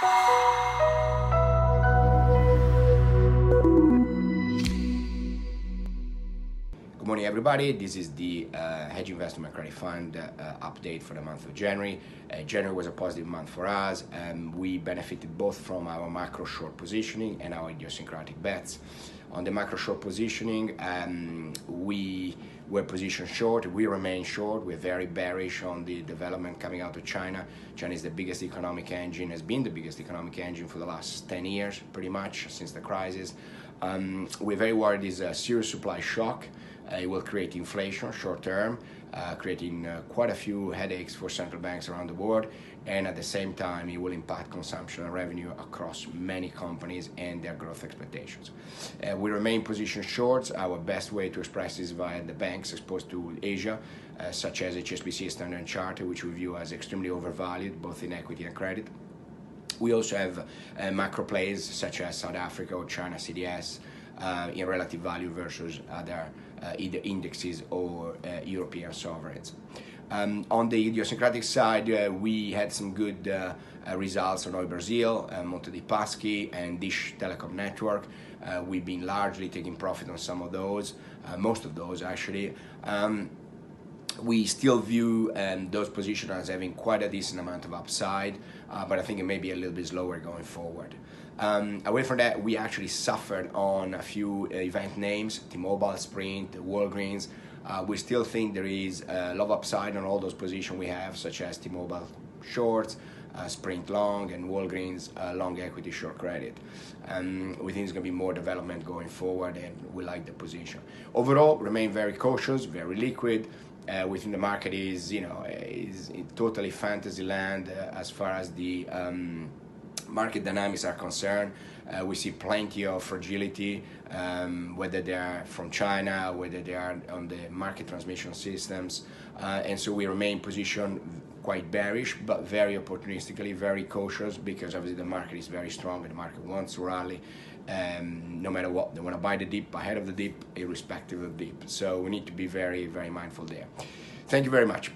Good morning, everybody. This is the uh, Hedge Investment Credit Fund uh, update for the month of January. Uh, January was a positive month for us. We benefited both from our macro short positioning and our idiosyncratic bets. On the macro short positioning, um, we were positioned short. We remain short. We're very bearish on the development coming out of China. China is the biggest economic engine, has been the biggest economic engine for the last 10 years, pretty much since the crisis. Um, we're very worried is a serious supply shock. Uh, it will create inflation short term, uh, creating uh, quite a few headaches for central banks around the world, and at the same time, it will impact consumption and revenue across many companies and their growth expectations. Uh, we remain position shorts. Our best way to express this via the banks exposed to Asia, uh, such as HSBC, Standard & Chartered, which we view as extremely overvalued, both in equity and credit. We also have uh, macro plays such as South Africa or China CDS uh, in relative value versus other uh, either indexes or uh, European sovereigns. Um, on the idiosyncratic side, uh, we had some good uh, uh, results on Oi Brazil, uh, Monte dei Paschi, and Dish Telecom Network. we've been largely taking profit on some of those, most of those actually. Um, we still view um, those positions as having quite a decent amount of upside, uh, but I think it may be a little bit slower going forward. Um, away from that, we actually suffered on a few event names, T-Mobile, Sprint, Walgreens. Uh, we still think there is a lot of upside on all those positions we have, such as T-Mobile shorts, uh, Sprint long, and Walgreens uh, long equity short credit. Um, we think there's going to be more development going forward, and we like the position. Overall, remain very cautious, very liquid uh, within the market is you know is totally fantasy land uh, as far as the um, market dynamics are concerned. Uh, we see plenty of fragility, um, whether they are from China, whether they are on the market transmission systems, uh, and so we remain positioned quite bearish, but very opportunistically, very cautious because obviously the market is very strong and the market wants to rally um, no matter what. They want to buy the dip ahead of the dip, irrespective of the dip. So we need to be very, very mindful there. Thank you very much.